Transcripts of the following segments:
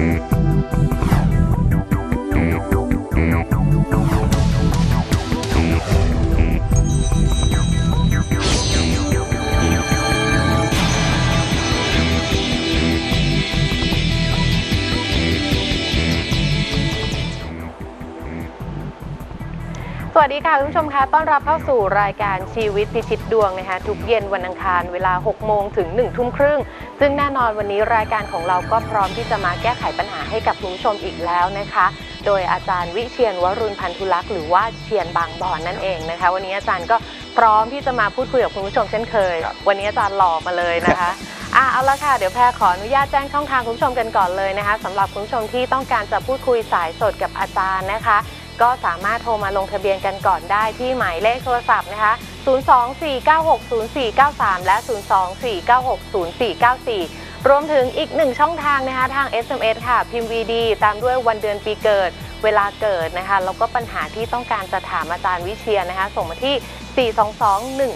Thank you. วัสดีค่ะคุณผู้ชมคะต้อนรับเข้าสู่รายการชีวิตพิชิตดวงนะคะทุกเย็นวันอังคารเวลา 6 โมงถึง 1 ทุ่มครึ่ง ซึ่งแน่นอนวันนี้รายการของเราก็พร้อมที่จะมาแก้ไขปัญหาให้กับคุณผู้ชมอีกแล้วนะคะ โดยอาจารย์วิเชียนวรุณพันธุลักษ์หรือว่าเชียนบางบอนนั่นเองนะคะ วันนี้อาจารย์ก็พร้อมที่จะมาพูดคุยกับคุณผู้ชมเช่นเคยครับวันนี้อาจารย์หล่อมาเลยนะคะอะเอาละค่ะ เดี๋ยวแพรขออนุญาตแจ้งช่องทางคุณผู้ชมกันก่อนเลยนะคะสำหรับคุณผู้ชมที่ต้องการจะพูดคุยสายสดกับอาจารย์นะคะ ก็สามารถโทรมาลงทะเบียนกันก่อนได้ที่หมายเลขโทรศัพท์นะคะ 024960493 และ 024960494 รวมถึงอีกหนึ่งช่องทางนะคะทาง SMS ค่ะ พิมพ์ VD ตามด้วยวันเดือนปีเกิด เวลาเกิดนะคะ แล้วก็ปัญหาที่ต้องการจะถามอาจารย์วิเชียนนะคะ ส่งมาที่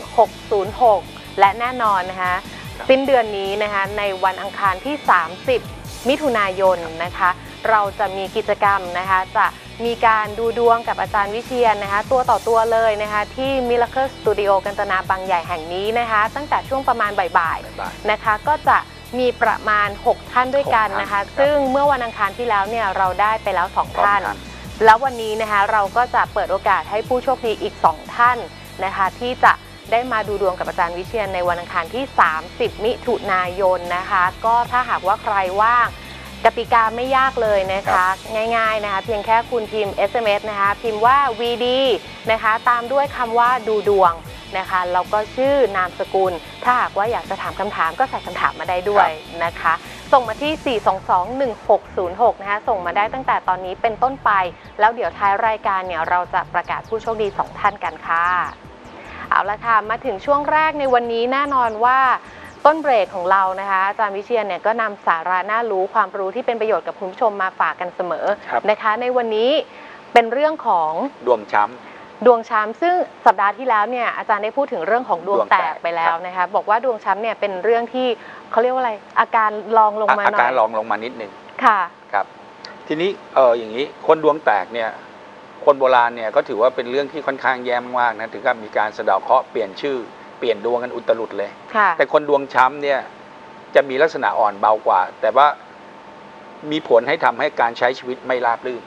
4221606 และแน่นอนนะคะสิ้นเดือนนี้นะคะในวันอังคารที่ 30 มิถุนายนนะคะ เราจะมีกิจกรรมนะคะจะมีการดูดวงกับอาจารย์วิเชียนนะคะ ตัวต่อตัวเลยนะคะ ที่ Miracle Studio กันตนาบางใหญ่แห่งนี้นะคะ ตั้งแต่ช่วงประมาณบ่ายบ๊ายบายๆนะคะ ก็จะมีประมาณ 6 ท่านด้วยกันนะคะ หกท่านครับ ซึ่งเมื่อวันอังคารที่แล้วเนี่ยเราได้ไปแล้ว2สองท่านท่าน แล้ววันนี้นะคะเราก็จะเปิดโอกาสให้ผู้โชคดีอีก 2 ท่านนะคะ ที่จะได้มาดูดวงกับอาจารย์วิเชียนในวันอังคารที่ 30 มิถุนายนนะคะ ก็ถ้าหากว่าใครว่าง กติกาไม่ยากเลยนะคะ ง่ายๆนะคะ เพียงแค่คุณพิมพ์ SMS นะคะ พิมพ์ว่า VD นะคะ ตามด้วยคำว่าดูดวงนะคะแล้วก็ชื่อนามสกุล ถ้าหากว่าอยากจะถามคำถามก็ใส่คำถามมาได้ด้วยนะคะ ส่งมาที่ 4221606 นะคะ ส่งมาได้ตั้งแต่ตอนนี้เป็นต้นไป แล้วเดี๋ยวท้ายรายการเนี่ยเราจะประกาศผู้โชคดี 2 ท่านกันค่ะ เอาละค่ะ มาถึงช่วงแรกในวันนี้แน่นอนว่า ต้นเบรกของเรานะคะอาจารย์วิเชียนเนี่ยก็นำสาระน่ารู้ความรู้ที่เป็นประโยชน์กับคุณผู้ชมมาฝากกันเสมอครับนะคะ ในวันนี้เป็นเรื่องของดวงช้ดวงช้ำซึ่งสัปดาห์ที่แล้วเนี่ยอาจารย์ได้พูดถึงเรื่องของดวงดวงแตแตกกไปแล้วนะคะบอกว่าดวงช้ำเนี่ยเป็นเรื่องที่เขาเรียกว่าอะไร อาการลองลงำมาอาหน่อยการลองลงมานิดนึงค่ะครับ ทีนี้เอออย่างนี้คนดวงแตกเนี่ย คนโบราณเนี่ยก็ถือว่าเป็นเรื่องที่ค่อนข้างแย่มากๆนะถึงกับมีการสะเดาะเคราะห์เปลี่ยนชื่อเปลี่ยนดวงกันอุตลุดเลย ค่ะ แต่คนดวงช้ำเนี่ยจะมีลักษณะอ่อนเบากว่า แต่ว่ามีผลให้ทำให้การใช้ชีวิตไม่ราบรื่น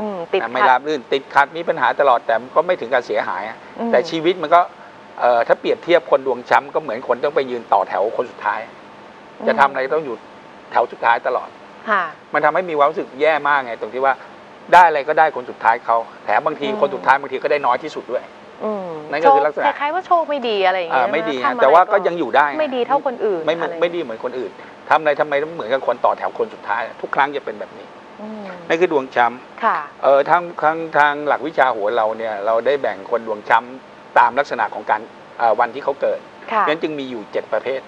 อืมติดนะไม่ขัดราบรื่น ติดขัดมีปัญหาตลอดแต่ก็ไม่ถึงการเสียหายอะอืม แต่ชีวิตมันก็เอ่อถ้าเปรียบเทียบคนดวงช้ำก็เหมือนคนต้องไปยืนต่อแถวคนสุดท้าย จะทำอะไรต้องอยู่แถวสุดท้ายตลอด ค่ะ มันทำให้มีความรู้สึกแย่มากไง ตรงที่ว่าได้อะไรก็ได้คนสุดท้ายเขาแถมบางทีอืม คนสุดท้ายบางทีก็ได้น้อยที่สุดด้วย อืมนั่นก็คือลักษณะ โชคคล้ายๆว่าโชคไม่ดีอะไรอย่างอ่าเงี้ยไม่ดีทำฮะอะไรแต่ว่าก็ยังอยู่ได้นะไม่ดีเท่าคนอื่นไม่เหมือนอะรไม่ดีเหมือนคนอื่นทำอะไรทำไมต้องเหมือนกับคนต่อแถวคนสุดท้าย ทุกครั้งจะเป็นแบบนี้อืมนั่นคือดวงช้ำค่ะเออทางทางทางหลักวิชาโหัวเราเนี่ยเราได้แบ่งคนดวงช้ำตามลักษณะของการเอ่อวันที่เขาเกิดค่ะ นั้นจึงมีอยู่เจ็ดประเภท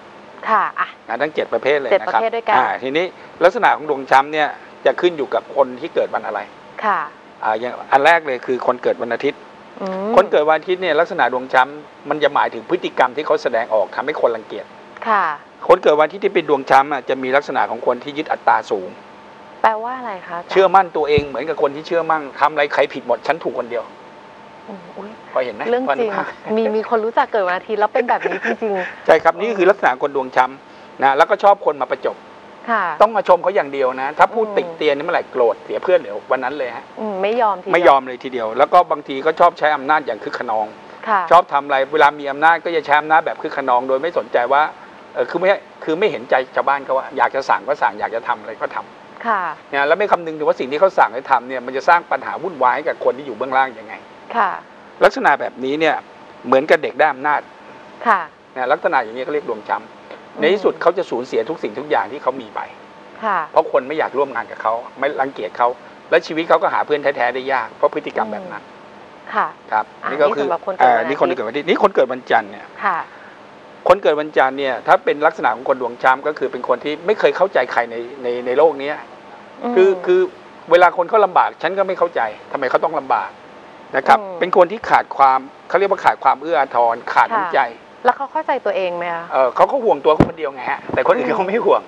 ค่ะ อะ นะทั้งเจ็ดประเภทเลยเจ็ดนะครับประเภทด้วยกัน อ่าทีนี้ลักษณะของดวงช้ำเนี่ยจะขึ้นอยู่กับคนที่เกิดวันอะไรค่ะ อ่าอย่างอันแรกเลยคือคนเกิดวันอาทิตย์อืม คนเกิดวันอาทิตย์เนี่ยลักษณะดวงช้ำมันจะหมายถึงพฤติกรรมที่เขาแสดงออกทำให้คนรังเกียจค่ะ คนเกิดวันอาทิตย์ที่เป็นดวงช้ำอะจะมีลักษณะของคนที่ยึดอัตราสูง แปลว่าอะไรคะาจารย์เชื่อมั่นตัวเองเหมือนกับคนที่เชื่อมั่นทำอะไรใครผิดหมดฉันถูกคนเดียวอืมอุ๊ยพอเห็นไหมเรื่องพอจนึริกงภาพมีมีคนรู้จักเกิดวันอาทิตย์แล้วเป็นแบบนี้จริงใช่ครับนี่คือลักษณะคนดวงช้ำนะแล้วก็ชอบคนมาประจบๆ ค่ะต้องมาชมเขาอย่างเดียวนะ ถ้าพูดอืมติเตียนนี่เมื่อไหร่โกรธเสียเพื่อนเดี๋ยววันนั้นเลยฮะอืมไม่ยอมทีเดีวไม่ยอมเลยทีเดียว แล้วก็บางทีก็ชอบใช้อำนาจอย่างคึกขนองค่ะชอบทำอะไรเวลามีอำนาจก็จะใช้อำนาจแบบคึกขนอง โดยไม่สนใจว่าเออคือไม่คือไม่เห็นใจชาวบ้านเขาว่าอยากจะสั่งก็สั่งอยากจะทำอะไรก็ทำค่ะนะแล้วไม่คำนึงถึงว่าสิ่งที่เขาสั่งให้ทำเนี่ยมันจะสร้างปัญหาวุ่นวายให้กับคนที่อยู่เบื้องล่างยังไง ค่ะ ลักษณะแบบนี้เนี่ยเหมือนกับเด็กได้อำนาจ ค่ะนะลักษณะอย่างนี้เขาเรียกดวงช้ำ ในที่สุดเขาจะสูญเสียทุกสิ่งทุกอย่างที่เขามีไปค่ะเพราะคนไม่อยากร่วมงานกับเขาไม่รังเกียจเขาและชีวิตเขาก็หาเพื่อนแท้ๆได้ยากเพราะพฤติกรรมแบบนั้นค่ะครับอะนี่ก็คือนี่สำหรับคนเกิดวันอาทิตย์นี่คนเกิดวันอาทิตย์นี่คนเกิดวันจันทร์เนี่ยค่ะคนเกิดวันจันทร์เนี่ยถ้าเป็นลักษณะของคนดวงช้ำก็คือเป็นคนที่ไม่เคยเข้าใจใครในในในโลกเนี้ยคือคือเวลาคนเขาลำบากฉันก็ไม่เข้าใจทำไมเขาต้องลำบากนะครับอืมเป็นคนที่ขาดความเขาเรียกว่าขาดความเอื้ออาทรขาดค่ะน้ำใจ แล้วเขาเข้าใจตัวเองไหมคะ เออเขาก็ห่วงตัวเขาคนเดียวไงฮะ แต่คนอื่นอืมเขาไม่ห่วง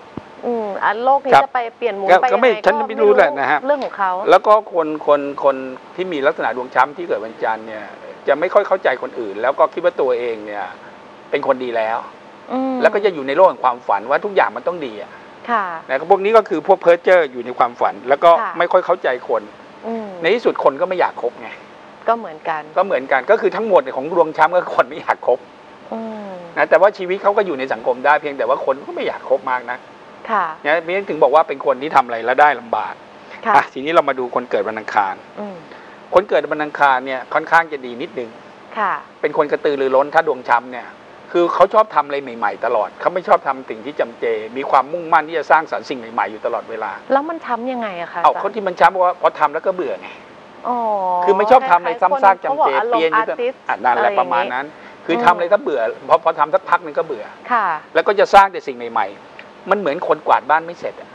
อืมอันโลกนี้ครับจะไปเปลี่ยนหมุนก็ไปก็ไม่ยังงฉันไม่รู้แหละนะฮะเรื่องของเขา แล้วก็คนคนคนที่มีลักษณะดวงช้ำที่เกิดวันจันทร์เนี่ย จะไม่ค่อยเข้าใจคนอื่น แล้วก็คิดว่าตัวเองเนี่ย เป็นคนดีแล้วอืมแล้วก็จะอยู่ในโลกแห่งความฝันว่าทุกอย่างมันต้องดีอะค่ะนะครับพวกนี้ก็คือพวกเพ้อเจ้ออยู่ในความฝัน แล้วก็ค่ะไม่ค่อยเข้าใจคนอืมในที่สุดคนก็ไม่อยากคบไงก็เหมือนกันก็เหมือนกันก็คือทั้งหมดเนี่ยของดวงช้ำก็คือคนไม่อยากคบอืม นะแต่ว่าชีวิตเขาก็อยู่ในสังคมได้เพียงแต่ว่าคนก็ไม่อยากคบมากนะค่ะเนี่ยพี่ถึงบอกว่าเป็นคนที่ทำอะไรแล้วได้ลำบากค่ะอะทีนี้เรามาดูคนเกิดวันอังคารอืมคนเกิดวันอังคารเนี่ยค่อนข้างจะดีนิดนึงค่ะ เป็นคนกระตือรือร้นถ้าดวงช้ำเนี่ย คือเขาชอบทำอะไรใหม่ ๆ ตลอดเขาไม่ชอบทำสิ่งที่จำเจ มีความมุ่งมั่นที่จะสร้างสรรค์สิ่งใหม่ๆอยู่ตลอดเวลา แล้วมันช้ำยังไงอะคะเอาจรย์คนที่มันช้ำเพราะว่าพอทำแล้วก็เบื่อไงอ๋อคือไม่ชอบทำอะไรซ้ำซากจำเจเปเปลี่ยนอยู่อาแต่ร์ติสอะนั่นแหละประมาณนั้น คือทำอะไรถ้าเบื่อพอพอทำสักพักหนึงก็เบื่อ ค่ะแล้วก็จะสร้างแต่สิ่งใหม่ ๆ มันเหมือนคนกวาดบ้านไม่เสร็จอะ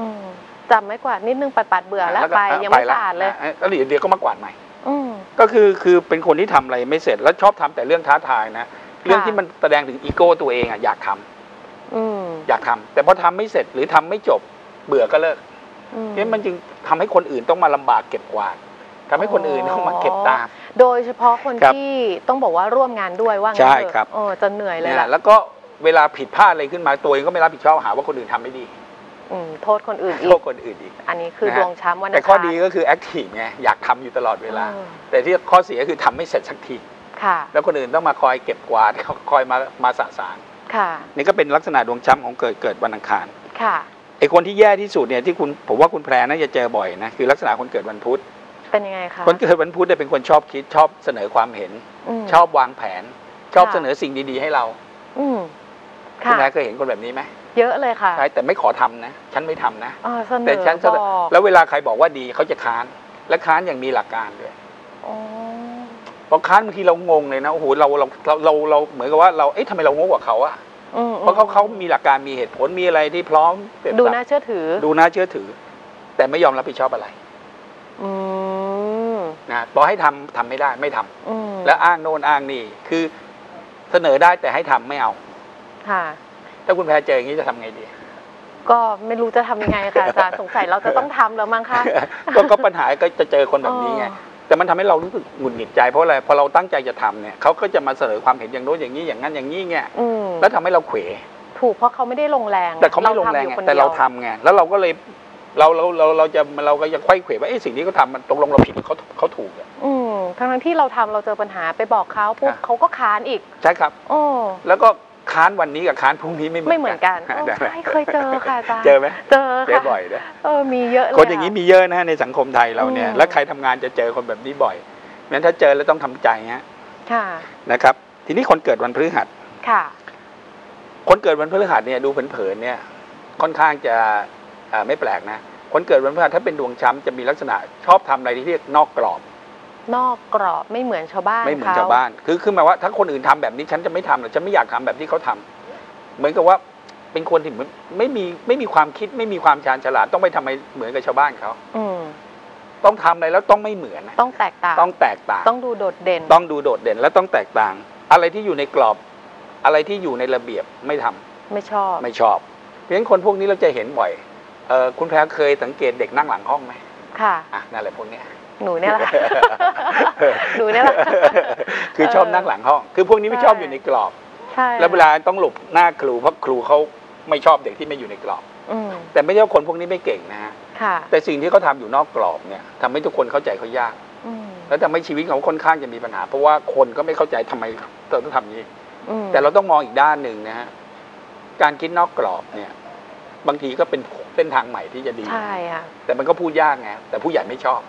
อืมจำไม่กว่าดนิดนึงปัดปัดๆเบื่อแล้วก็ไปอะยังไม่ละสะอาดเลย อะแล้วเดี๋ยวเดี๋ยวก็มากวาดใหม่ อืม ก็คือคือเป็นคนที่ทำอะไรไม่เสร็จแล้วชอบทำแต่เรื่องท้าทายนะ เรื่องที่มันแสดงถึงอีโก้ตัวเองอะอยากทำอืมอยากทำแต่พอทำไม่เสร็จหรือทำไม่จบเบื่อก็เลิกอืมเนี่ยมันจึงทำให้คนอื่นต้องมาลำบากเก็บกวาดทำให้คนอื่นต้องมาเก็บตาม โดยเฉพาะคนครับ ที่ต้องบอกว่าร่วมงานด้วยว่างั้นใช่เถอะครับเออจะเหนื่อยเลยเนี่ยล่ะแล้วก็เวลาผิดพลาดอะไรขึ้นมาตัวเองก็ไม่รับผิดชอบหาว่าคนอื่นทำไม่ดีอืมโทษคนอื่นอีโทกษคนอื่นอีก อันนี้คือนะฮะ ดวงช้ำวันอังคารแต่ข้อดีก็คือแอคทีฟไงอยากทำอยู่ตลอดเวลาอืมแต่ที่ข้อเสียคือทำไม่เสร็จสักที ค่ะแล้วคนอื่นต้องมาคอยเก็บกวาด คอยมามาสะสางค่ะนี่ก็เป็นลักษณะดวงช้ำของเกิดเกิดวันอังคารค่ะไอ้คนที่แย่ที่สุดเนี่ยที่คุณผมว่าคุณแพรน่าจะเจอบ่อยนะคือลักษณะคนเกิดวันพุธ เป็นยังไงคะคนเกิดวันพุธเนี่ยเป็นคนชอบคิดชอบเสนอความเห็นมชอบวางแผน ชอบค่ะเสนอสิ่งดี ๆ ให้เรา อืมคุณค่ะแพรเคยเห็นคนแบบนี้ไหมเยอะเลยค่ะใช่แต่ไม่ขอทำนะ ฉันไม่ทำนะอ่าเสนแต่อฉันเสนบออกแล้วเวลาใครบอกว่าดีเขาจะค้าน และค้านอย่างมีหลักการด้วยอ๋อพอค้านบางทีเรางงเลยนะโอ้โหเราเราเราเราเราเหมือนกับว่าเราเอ๊ะทำไมเรางงกว่าเขาอะอืมเพราะเขาเขามีหลักการมีเหตุผลมีอะไรที่พร้อมเสร็จดูสับน่าเชื่อถือ ดูน่าเชื่อถือ แต่ไม่ยอมรับผิดชอบอะไร อืม นะบอกให้ทำทำไม่ได้ไม่ทำอืมแล้วอ้างโน่นอ้างนี่คือเสนอได้แต่ให้ทำไม่เอา ค่ะ ถ้าคุณแพรเจออย่างนี้จะทำไงดี ก็ไม่รู้จะทำยังไงค่ะอาจารย์สงสัยเราจะต้องทำแล้วมั้งคะก็ก็ปัญหาก็จะเจอคนแบบนี้ไงอ๋อแต่มันทำให้เรารู้สึกหงุดหงิดใจเพราะอะไรพอเราตั้งใจจะทำเนี่ยเขาก็จะมาเสนอความเห็นอย่างโน้นอย่างนี้อย่างนั้นอย่างนี้ไงอืมแล้วทำให้เราเขวถูกเพราะเขาไม่ได้ลงแรง แต่เขาไม่ลงแรงทำอยู่ไงคนแต่เราดียวทำไงแล้วเราก็เลย เราเราเราเราจะเราก็ยังไขว้เขวว่าเอ๊ะสิ่งที่เขาทำมันตกลงเราผิดหรือเขาเขาถูกอะอืมทั้งทั้งๆที่เราทำเราเจอปัญหาไปบอกเขาปุ๊บอะเขาก็ค้านอีก ใช่ครับ โอ้แล้วก็ค้านวันนี้กับค้านพรุ่งนี้ไม่ไม่เหมือนกันอะโอ้ได้ไหมใช่เคยเจอค่ะอาจารย์เจอไหมเจอเจอค่ะบ่อยนะเออมีเยอะเลยคนอย่างนี้ะมีเยอะนะฮะในสังคมไทยเราเนี่ยอืมแล้วใครทำงานจะเจอคนแบบนี้บ่อยงั้นถ้าเจอแล้วต้องทำใจฮะค่ะ นะครับ ทีนี้คนเกิดวันพฤหัส ค่ะ คนเกิดวันพฤหัสเนี่ยดูเผินๆเนี่ยค่อนข้างจะอ่า ไม่แปลกนะ คนเกิดวันพฤหัสถ้าเป็นดวงช้ำจะมีลักษณะชอบทำอะไรที่เรียกนอกกรอบ นอกกรอบไม่เหมือนชาวบ้านไม่เหมือนขชาวบ้าน คือคือหมายว่าถ้าคนอื่นทำแบบนี้ฉันจะไม่ทำหรอกฉันไม่อยากทำแบบที่เขาทำเหมือนกับว่าเป็นคนที่เหมือนไม่มีไม่มีความคิดไม่มีความชาญฉลาดต้องไปทำไมเหมือนกับชาวบ้านเขาอืมต้องทำอะไรแล้วต้องไม่เหมือนนะต้องแตกต่าง ต้องแตกต่าง ต้องดูโดดเด่น ต้องดูโดดเด่นและต้องแตกต่าง อะไรที่อยู่ในกรอบ อะไรที่อยู่ในระเบียบไม่ทำไม่ชอบ ไม่ชอบ เพราะฉะนั้นคนพวกนี้เราจะเห็นบ่อย เออคุณแพรเคยสังเกตเด็กนั่งหลังห้องไหมค่ะ อะนั่นแหละพวกเนี้ยหนูเนี่ยแหละ หนูเนี่ยแหละ คือชอบนั่งหลังห้อง คือพวกนี้ไม่ใช่ชอบอยู่ในกรอบ ใช่ แล้วเวลาต้องหลบหน้าครูเพราะครูเขาไม่ชอบเด็กที่ไม่อยู่ในกรอบอืมแต่ไม่ใช่ว่าคนพวกนี้ไม่เก่งนะฮะค่ะแต่สิ่งที่เขาทำอยู่นอกกรอบเนี่ยทำให้ทุกคนเข้าใจเขายากอืมแล้วทำให้ชีวิตเขาค่อนข้างจะมีปัญหา เพราะว่าคนก็ไม่เข้าใจทำไมเราต้องทำอย่างนี้อืมแต่เราต้องมองอีกด้านหนึ่งนะฮะ การคิดนอกกรอบเนี่ย บางทีก็เป็นเส้นทางใหม่ที่จะดี ใช่ค่ะ แต่มันก็พูดยากไงแต่ผู้ใหญ่ไม่ชอบ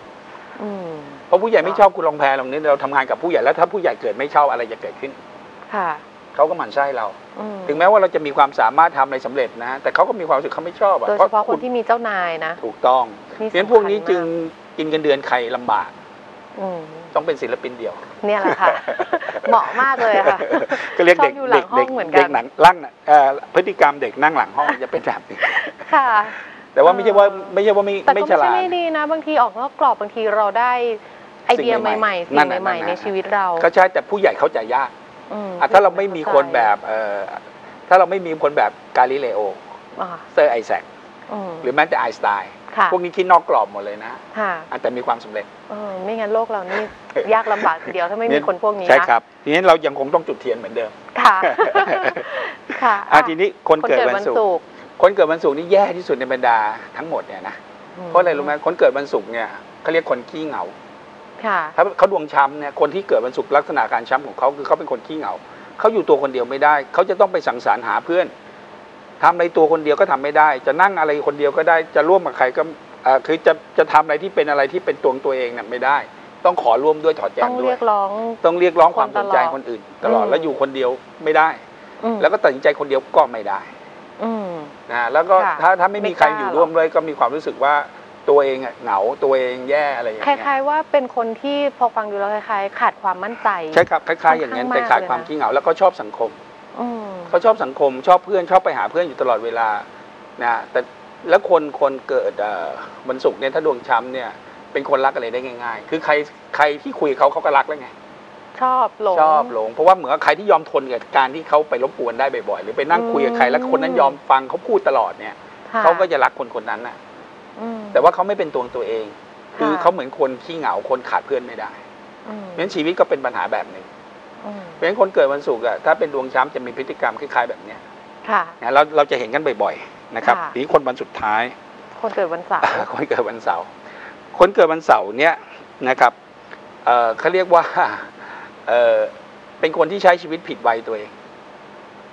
อืมเพราะผู้ใหญ่ไม่ชอบคุณลองแพรลองนี้เราทำงานกับผู้ใหญ่แล้วถ้าผู้ใหญ่เกิดไม่ชอบอะไรจะเกิดขึ้นค่ะเขาก็หมั่นไส้เรา อืมถึงแม้ว่าเราจะมีความสามารถทำอะไรสำเร็จนะฮะแต่เขาก็มีความรู้สึกเขาไม่ชอบอะโดยเฉพาะคนที่มีเจ้านายนะถูกต้องนี่เพราะฉะนั้นสำคัญพวกนี้จึงมกินเงินเดือนใครลำบาก อืมต้องเป็นศิลปินเดียว เนี่ยแหละค่ะ เหมาะมากเลยค่ะก็เรียกชอบเด็กอยู่หลัเด็งกห้อเด็งกเหมือนกันเด็กหนังลั่งน่ะเอ่อพฤติกรรมเด็กนั่งหลังห้องจะเป็นแบบนี้ค่ะแต่ว่าไม่ใช่ว่าไม่ใช่ว่าไม่แต่ไม่ก็ฉไม่ใช่ลาดไม่ดีนะ บางทีออกนอกกรอบบางทีเราได้ไอเดียสิ่งใหม่ๆใหม่ๆนั่สิ่นงน่ะใหม่นั่นๆน่ะในชีวิตเราก็ใช่แต่ผู้ใหญ่เข้าใจยากอืมอะถ้าเราไม่มีคนแบบเอ่อถ้าเราไม่มีคนแบบกาลิเลโอออ่าเซอร์ไอแซคอืมหรือแม้แต่ไอน์สไตน์ ค่ะพวกนี้คิดนอกกรอบหมดเลยนะค่ะแต่มีความสำเร็จ เออไม่งั้นโลกเรานี่ ยากลำบากทีเดียวถ้าไม่มีคนพวกนี้ใช่นะ ครับ ทีนี้เรายังคงต้องจุดเทียนเหมือนเดิมค่ะ ค่ะอะทีนี้คนคนเกิดเกิดวัวันนศุกร์ศุกร์คนเกิดวันศุกร์นี่แย่ที่สุดในบรรดาทั้งหมดเนี่ยนะเพราะอะไรรู้ไหมคนเกิดวันศุกร์เนี่ยเขาเรียกคนขี้เหงา ค่ะ ถ้าเขาดวงช้ำเนี่ยคนที่เกิดวันศุกร์ลักษณะการช้ำของเขาคือเขาเป็นคนขี้เหงาเขาอยู่ตัวคนเดียวไม่ได้ เขาจะต้องไปสังสรรค์หาเพื่อน ทำอะไรตัวคนเดียวก็ทำไม่ได้ จะนั่งอะไรคนเดียวก็ได้จะร่วมกับใครก็เอ่อคือจะจะทำอะไรที่เป็นอะไรที่เป็นตัวของตัวเองเนี่ยไม่ได้ ต้องขอร่วมด้วยถอดแจต้องงด้วเรียยกร้องต้องเรียกร้องความคสนนตลอดใจคนอื่น ตลอดอืมแล้วอยู่คนเดียวไม่ได้อืมแล้วก็ตัดสินใจคนเดียวก็ไม่ได้อืมนะแล้วก็ค่ะถ้าถ้าไม่มีใครไม่กล้าอยู่ร่วมด้วยก็มีความรู้สึกว่าตัวเองอะเหงาตัวเองแย่อะไรอย่างคเงี้ยล้ายๆ ว่าเป็นคนที่พอฟังดูแล้วคล้ายๆ ขาดความมั่นใจใช่ครับคล้ายๆอย่างนั้นค่อนแต่ข้างขาดมากความเลยนะขี้เหงาแล้วก็ชอบสังคมอืม เขาชอบสังคมชอบเพื่อนชอบไปหาเพื่อนอยู่ตลอดเวลานะแต่แล้วคนคนเกิดเอ่อวันศุกร์เนี่ยถ้าดวงช้ำเนี่ยเป็นคนรักอะไรได้ง่ายๆ คือใครใครที่คุยกับเขาเขาก็รักแล้วไงชอบหลงชอบหลงเพราะว่าเหมือนกับใครที่ยอมทนกับการที่เขาไปรบกวนได้บ่อยๆหรือไปนั่งคุยกับใครแล้วคนนั้นยอมฟังเขาพูดตลอดเนี่ยค่ะเขาก็จะรักคนคนนั้นน่ะอืมแต่ว่าเขาไม่เป็นตัวของตัวเอง คือค่ะเขาเหมือนคนขี้เหงาคนขาดเพื่อนไม่ได้อืมเพราะฉะนั้นชีวิตก็เป็นปัญหาแบบหนึ่งอืม เพราะฉะนั้นคนเกิดวันศุกร์อะถ้าเป็นดวงช้ำจะมีพฤติกรรมคล้ายๆแบบเนี้ยค่ะ นะเราเราจะเห็นกันบ่อยๆนะครับค่ะ ทีนี้คนวันสุดท้าย คนเกิดวันเสาร์ คนเกิดวันเสาร์ คนเกิดวันเสาร์เนี่ยนะครับเอ่อเขาเรียกว่าเอ่อเป็นคนที่ใช้ชีวิตผิดวัยตัวเอง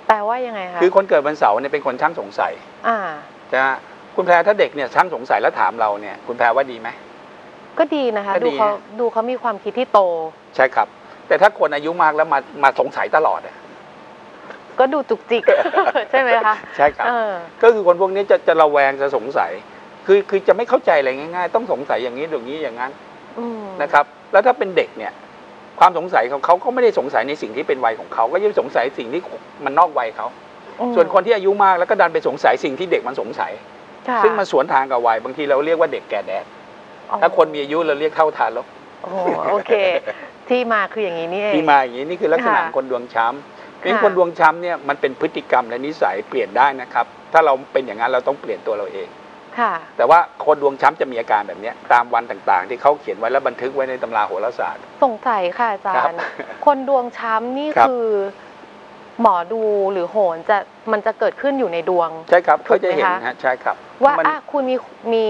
แปลว่ายังไงคะคือคนเกิดวันเสาร์เนี่ยเป็นคนช่างสงสัยอ่าจะคุณแพรถ้าเด็กเนี่ยช่างสงสัยแล้วถามเราเนี่ยคุณแพรว่าดีไหม ก็ดีนะคะ ก็ดีดูเขานะ ดูเขามีความคิดที่โต ใช่ครับ แต่ถ้าคนอายุมากแล้วมามาสงสัยตลอดอะก็ดูจุกจิก ใช่ไหมคะใช่ครับ เออ ก็คือคนพวกนี้จะจะระแวงจะสงสัย คือคือจะไม่เข้าใจอะไรง่าย ๆ ต้องสงสัยอย่างนี้อย่างนี้อย่างนั้นอืมนะครับ แล้วถ้าเป็นเด็กเนี่ย ความสงสัยของเขาก็ไม่ได้สงสัยในสิ่งที่เป็นวัยของเขา ก็จะสงสัยสิ่งที่มันนอกวัยเขา อืมส่วนคนที่อายุมากแล้วก็ดันไปสงสัยสิ่งที่เด็กมันสงสัย ค่ะซึ่งมันสวนทางกับวัยบางทีเราเรียกว่าเด็กแก่แดดอ๋อถ้าคนมีอายุเราเรียกเท่าทารกโอ้โหโอเค ที่มาคืออย่างนี้นี่เอง ที่มาอย่างนี้นี่คือลักษณะค่ะของคนดวงช้ำเป็นค่ะ คนดวงช้ำเนี่ยมันเป็นพฤติกรรมและนิสัยเปลี่ยนได้นะครับ ถ้าเราเป็นอย่างนั้นเราต้องเปลี่ยนตัวเราเอง ค่ะ แต่ว่าคนดวงช้ำจะมีอาการแบบเนี้ยตามวันต่างๆ ที่เขาเขียนไว้และบันทึกไว้ในตำราโหราศาสตร์ สงสัยค่ะอาจารย์ครับคนดวงช้ำนี่ครับ คือ หมอดูหรือโหนจะมันจะเกิดขึ้นอยู่ในดวง ใช่ครับถูเขากไหมจะเห็นคะฮะใช่ครับว่ามัน อะคุณมีมี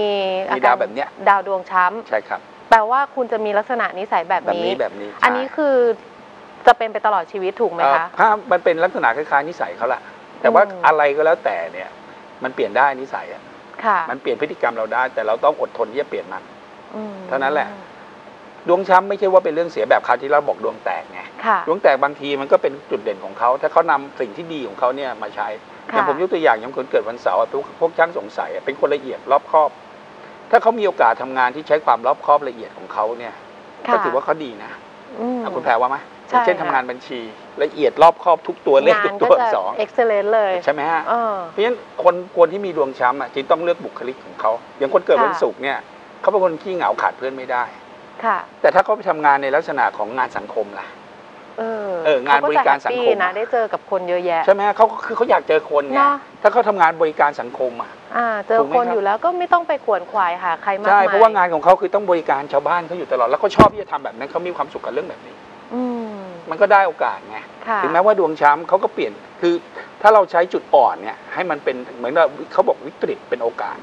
มีดาวแบบเนี้ย ดาวดวงช้ำใช่ครับ แปลว่าคุณจะมีลักษณะนิสัยแบบแบบนี้นี้แบบนี้อันนี้คือจะเป็นไปตลอดชีวิตถูกไหมเอ่อคะ ถ้ามันเป็นลักษณะคล้ายๆนิสัยเขาแหละแต่ว่าอืม อะไรก็แล้วแต่เนี่ย มันเปลี่ยนได้นิสัยอะค่ะมันเปลี่ยนพฤติกรรมเราได้ แต่เราต้องอดทนที่จะเปลี่ยนมัน อืมเท่านั้นแหละ ดวงช้ำไม่ใช่ว่าเป็นเรื่องเสียแบบคราวที่เราบอกดวงแตกไงค่ะ ดวงแตกบางทีมันก็เป็นจุดเด่นของเขาถ้าเขานำสิ่งที่ดีของเขาเนี่ยมาใช้อค่ะ ย่างผมยกตัวอย่างอย่างคนเกิดวันเสาร์อะพวกพวกช่างสงสัยอะเป็นคนละเอียดรอบคอบ ถ้าเขามีโอกาสทำงานที่ใช้ความรอบคอบละเอียดของเขาเนี่ยค่ะก็ถือว่าเขาดีนะอืมอะคุณแพรว่าไหมใช่อย่างเช่นค่ะทำงานบัญชีละเอียดรอบคอบทุกตัวเลขทุงากนตัก็วอัจะกษรเอ็กซ์เลนเลย ใช่ไหมฮะเออเพราะฉะนั้นคนคนที่มีดวงช้ำอะจึงต้องเลือกบุคลิกของเขาอย่างคนเกิดค่ะวันศุกร์เนี่ยเขาเป็นคนขี้เหงาขาดเพื่อนไม่ได้ค่ะแต่ถ้าเขาไปทำงานในลักษณะของงานสังคมล่ะ เออเอองานบริการสังคมเขก็จะแฮปปี้นะได้เจอกับคนเยอะแยะ ใช่ไหมฮะเขาคือเขาอยากเจอคนไงเนาะถ้าเขาทำงานบริการสังคมอะอ่าเจอถูกไหมคนครับอยู่แล้วก็ไม่ต้องไปขวนขวายหาใครมากใช่มายเพราะว่างานของเขาคือต้องบริการชาวบ้านเขาอยู่ตลอดแล้วเขาชอบที่จะทำแบบนั้นเขามีความสุขกับเรื่องแบบนี้อืมมันก็ได้โอกาสไงค่ะถึงแม้ว่าดวงช้ำเขาก็เปลี่ยนคือ ถ้าเราใช้จุดอ่อนเนี่ย ให้มันเป็นเหมือนเราเขาบอกวิกฤตเป็นโอกาส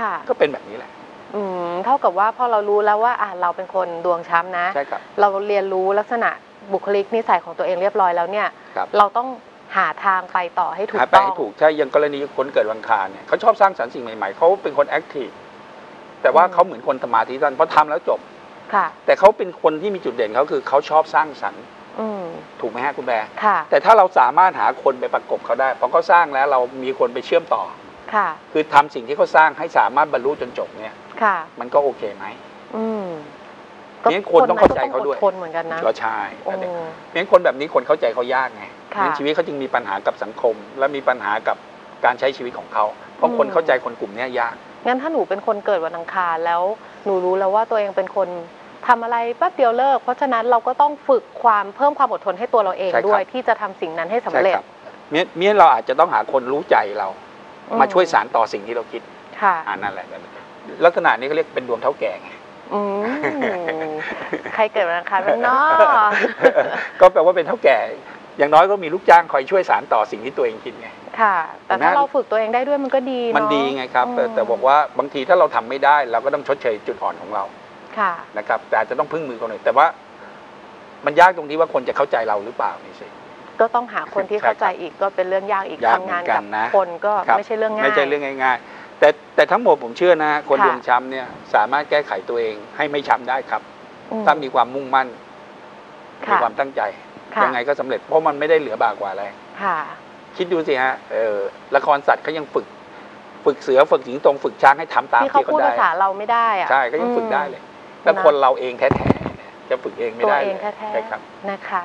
ค่ะก็เป็นแบบนี้แหละ อืมเท่ากับว่าพอเรารู้แล้วว่าอะเราเป็นคนดวงช้ำนะ ใช่ครับ เราเรียนรู้ลักษณะบุคลิกนิสัยของตัวเองเรียบร้อยแล้วเนี่ย ครับ เราต้องหาทางไปต่อให้ถูหากไปต้องให้ถูกใช่อย่างกรณีคนเกิดวันอังคารเนี่ยเขาชอบสร้างสรรค์สิ่งใหม่ๆเขาเป็นคน active แต่ว่าเขาเหมือนคนสมาธิสั้นเพราะทำแล้วจบ ค่ะ แต่เขาเป็นคนที่มีจุดเด่นเขาคือเขาชอบสร้างสรรค์อืมถูกไหมฮะคุณแบร์ค่ะแต่ถ้าเราสามารถหาคนไปประกบเขาได้พอเขาสร้างแล้วเรามีคนไปเชื่อมต่อ ค่ะ คือทำสิ่งที่เขาสร้างให้สามารถบรรลุจนจบเนี่ย ค่ะ มันก็โอเคไหมอืมงั้นคนต้องเข้าใจเขาด้วยก็ต้องอดทนเหมือนกันนะก็ใช่โอ้งั้นคนแบบนี้คนเข้าใจเขายากไงค่ะงั้นชีวิตเขาจึงมีปัญหากับสังคม และมีปัญหากับการใช้ชีวิตของเขา เพราะคนอืมเข้าใจคนกลุ่มเนี้ยยาก งั้นถ้าหนูเป็นคนเกิดวันอังคารแล้วหนูรู้แล้วว่าตัวเองเป็นคนทำอะไรแป๊บเดียวเลิก เพราะฉะนั้นเราก็ต้องฝึกความเพิ่มความอดทนให้ตัวเราเองใช่ครับด้วยที่จะทำสิ่งนั้นให้สำใช่เร็จครับเมียเมียเราอาจจะต้องหาคนรู้ใจเราอืมมาช่วยสารต่อสิ่งที่เราคิดค่ะอ่านั่นแหละ ลักษณะนี้เขาเรียกเป็นดวงเท่าแก่ไงอืมใครเกิดวันอังคารบ้างเนาะก็แปลว่าเป็นเท่าแก่ อย่างน้อยก็มีลูกจ้างคอยช่วยสารต่อสิ่งที่ตัวเองคิดไงค่ะ แต่เห็นไหมถ้าเราฝึกตัวเองได้ด้วยมันก็ดีเนาะมันดีไงครับแต่อืมแต่บอกว่าบางทีถ้าเราทำไม่ได้ เราก็ต้องชดเชยจุดอ่อนของเราค่ะนะครับ แต่อาจจะต้องพึ่งมือคนอื่นแต่ว่ามันยากตรงที่ว่าคนจะเข้าใจเราหรือเปล่านี่สิก็ต้องหาคนที่ใช่ครับเข้าใจอีกก็เป็นเรื่องยากอีกยากทำงานเหมือนกักับนนะคนก็ครับไม่ใช่เรื่องง่ายไม่ใช่เรื่องง่าย ๆ แต่แต่ทั้งหมดผมเชื่อนะคนค่ะดวงช้ำเนี่ยสามารถแก้ไขตัวเองให้ไม่ช้ำได้ครับอืถ้ามีความมุ่งมั่น มีค่ะความตั้งใจค่ะยังไงก็สำเร็จเพราะมันไม่ได้เหลือบากกว่าอะไรค่ะคิดดูสิฮะเออละครสัตว์เขายังฝึก ฝึกเสือฝึกสิงโตฝึกช้างให้ทำตามที่เขาที่เขาพูดได้ภาษาเราไม่ได้อะใช่ก็ยังฝึกได้เลยแล้วนะคนเราเองแท้ๆจะฝึกเองไม่ตัวได้เองเลยแท้ใช่ครับๆนะคะ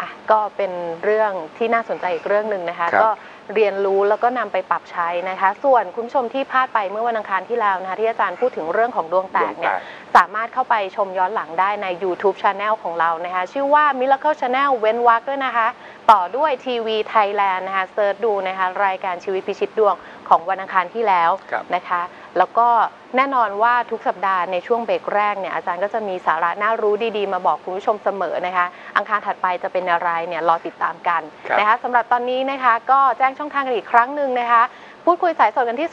อะก็เป็นเรื่องที่น่าสนใจอีกเรื่องหนึ่งนะคะครับก็ เรียนรู้แล้วก็นำไปปรับใช้นะคะ ส่วนคุณผู้ชมที่พลาดไปเมื่อวันอังคารที่แล้วนะคะที่อาจารย์พูดถึงเรื่องของดวงแตกเนี่ยสามารถเข้าไปชมย้อนหลังได้ใน YouTube Channel ของเรานะคะ ชื่อว่า Miracle Channel เว้นวักด้วยนะคะ ต่อด้วยทีวีไทยแลนด์นะคะเซิร์ชดูนะคะรายการชีวิตพิชิตดวงของวันอังคารที่แล้วครับนะคะ แล้วก็ แน่นอนว่าทุกสัปดาห์ในช่วงเบรกแรกเนี่ยอาจารย์ก็จะมีสาระน่ารู้ดีๆ มาบอกคุณผู้ชมเสมอนะคะ อังคารถัดไปจะเป็นอะไรเนี่ยรอติดตามกันครับ นะคะสำหรับตอนนี้นะคะก็แจ้งช่องทางกันอีกครั้งหนึ่งนะคะ พูดคุยสายสดกันที่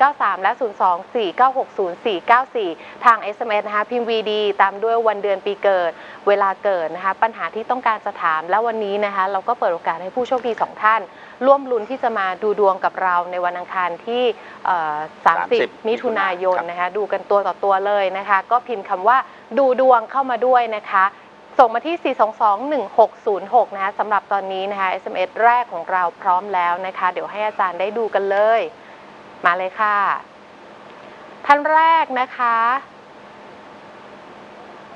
024960493 และ 024960494 ทาง SMS นะคะพิมพ์ VD ตามด้วยวันเดือนปีเกิด เวลาเกิดนะคะ ปัญหาที่ต้องการจะถามและวันนี้นะคะ เราก็เปิดโอกาสให้ผู้โชคดีสองท่าน ร่วมลุ้นที่จะมาดูดวงกับเราในวันอังคารที่เอ่อ30 30มิถุนายนครับ นะคะ ดูกันตัวต่อตัวเลยนะคะ ก็พิมพ์คำว่าดูดวงเข้ามาด้วยนะคะ ส่งมาที่ 4221606 นะคะสำหรับตอนนี้นะคะ SMS แรกของเราพร้อมแล้วนะคะ เดี๋ยวให้อาจารย์ได้ดูกันเลย มาเลยค่ะ ท่านแรกนะคะ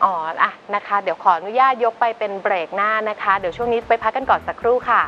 อ๋ออะนะคะ เดี๋ยวขออนุญาตยกไปเป็นเบรกหน้านะคะ เดี๋ยวช่วงนี้ไปพักกันก่อนสักครู่ค่ะ